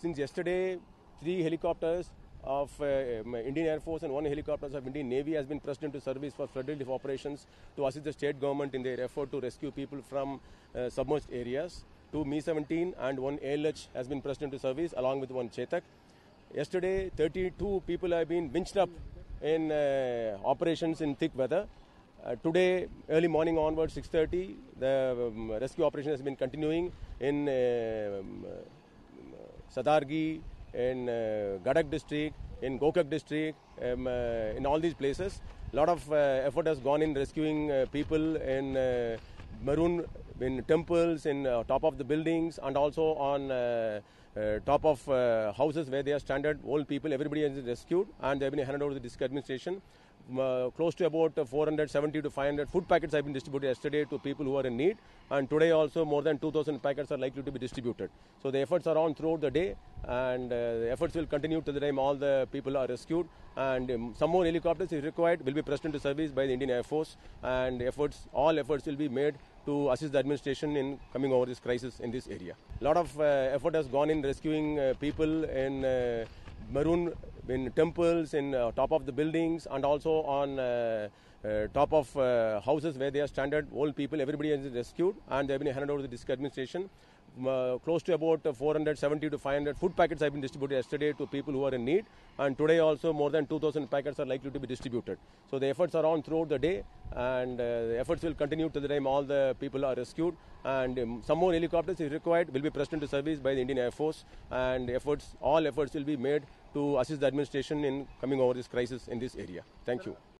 Since yesterday, three helicopters of uh, um, Indian Air Force and one helicopter of Indian Navy has been pressed into service for flood relief operations to assist the state government in their effort to rescue people from uh, submerged areas. Two Mi-17 and one ALH has been pressed into service along with one Chetak. Yesterday, 32 people have been winched up in uh, operations in thick weather. Uh, today, early morning onwards, 6:30, the um, rescue operation has been continuing in uh, um, Sadargi, in uh, Gadag district, in Gokak district, um, uh, in all these places. A lot of uh, effort has gone in rescuing uh, people in uh, maroon, in temples, in uh, top of the buildings, and also on uh, top of houses where they are stranded. Old people, everybody has been rescued, and they have been handed over to the district administration. Uh, close to about uh, 470 to 500 food packets have been distributed yesterday to people who are in need, and today also more than 2,000 packets are likely to be distributed. So the efforts are on throughout the day, and uh, the efforts will continue till the time all the people are rescued. And um, some more helicopters, if required, will be pressed into service by the Indian Air Force, and efforts, all efforts will be made to assist the administration in coming over this crisis in this area. A lot of uh, effort has gone in rescuing uh, people in uh, maroon in temples, in uh, top of the buildings, and also on uh, uh, top of uh, houses where they are stranded. Old people, everybody been rescued, and they have been handed over to the district administration. Uh, close to about uh, 470 to 500 food packets have been distributed yesterday to people who are in need, and today also more than 2,000 packets are likely to be distributed. So the efforts are on throughout the day, and uh, the efforts will continue till the time all the people are rescued. And um, some more helicopters, if required, will be pressed into service by the Indian Air Force, and efforts, all efforts will be made to assist the administration in coming over this crisis in this area. Thank you.